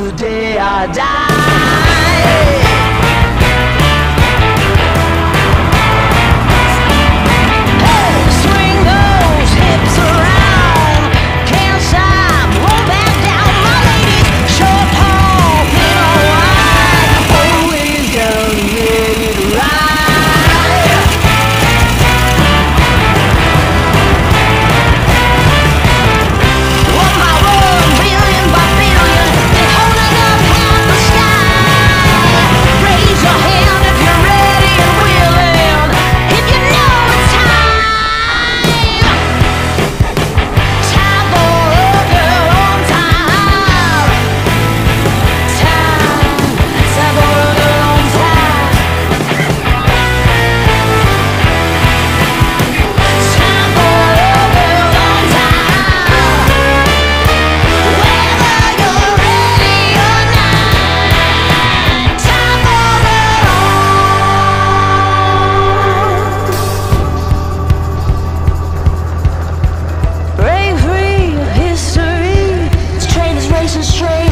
the day I die is straight